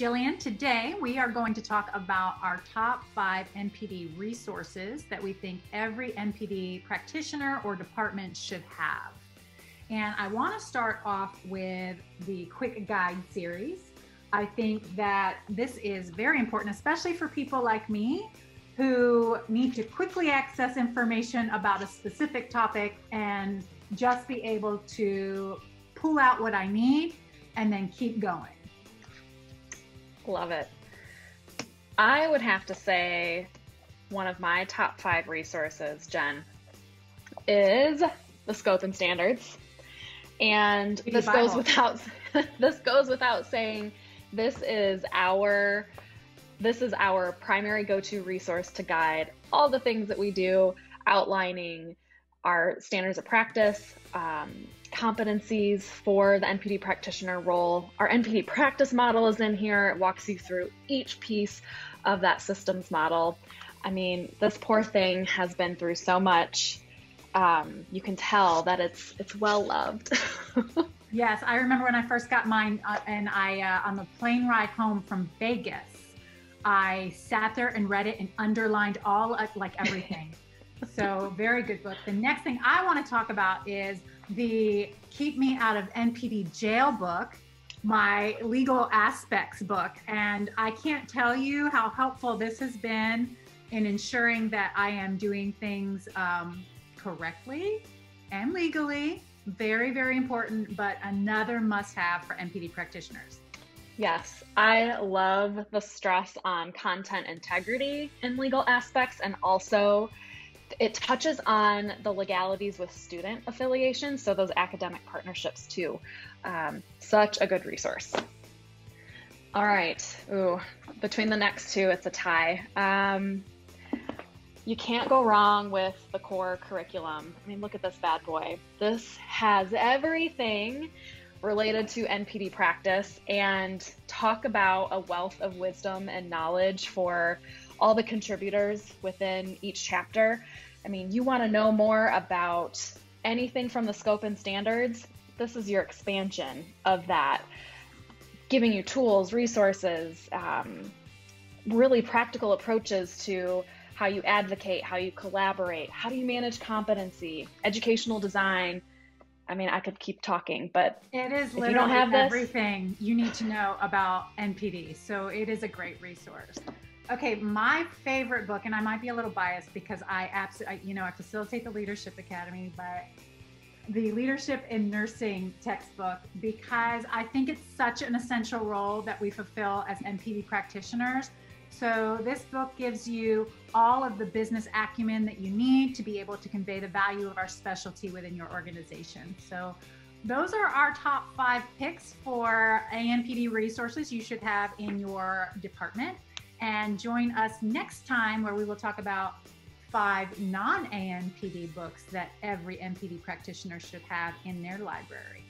Jillian. Today we are going to talk about our top five NPD resources that we think every NPD practitioner or department should have. And I want to start off with the quick guide series. I think that this is very important, especially for people like me who need to quickly access information about a specific topic and just be able to pull out what I need and then keep going. Love it. I would have to say one of my top five resources, Jenn, is the scope and standards. And this goes without this goes without saying this is our this is our primary go-to resource to guide all the things that we do, outlining our standards of practice, um, competencies for the NPD practitioner role. Our NPD practice model is in here. It walks you through each piece of that systems model. I mean, this poor thing has been through so much. Um, you can tell that it's it's well loved. yes, I remember when I first got mine, uh, and I uh, on the plane ride home from Vegas I sat there and read it and underlined all uh, like everything. so very good book. The next thing I want to talk about is the Keep Me Out of NPD Jail book, my legal aspects book. And I can't tell you how helpful this has been in ensuring that I am doing things um, correctly and legally. Very, very important, but another must have for NPD practitioners. Yes, I love the stress on content integrity in legal aspects and also it touches on the legalities with student affiliations, so those academic partnerships too. Um, such a good resource. All right, ooh, between the next two, it's a tie. Um, you can't go wrong with the core curriculum. I mean, look at this bad boy. This has everything related to NPD practice and talk about a wealth of wisdom and knowledge for all the contributors within each chapter. I mean, you want to know more about anything from the scope and standards, this is your expansion of that, giving you tools, resources, um, really practical approaches to how you advocate, how you collaborate, how do you manage competency, educational design, I mean, I could keep talking, but it is literally you don't have everything this, you need to know about NPD. So it is a great resource. Okay, my favorite book, and I might be a little biased because I absolutely, you know, I facilitate the Leadership Academy, but the Leadership in Nursing textbook because I think it's such an essential role that we fulfill as NPD practitioners so this book gives you all of the business acumen that you need to be able to convey the value of our specialty within your organization. So those are our top five picks for ANPD resources you should have in your department. And join us next time where we will talk about five non ANPD books that every NPD practitioner should have in their library.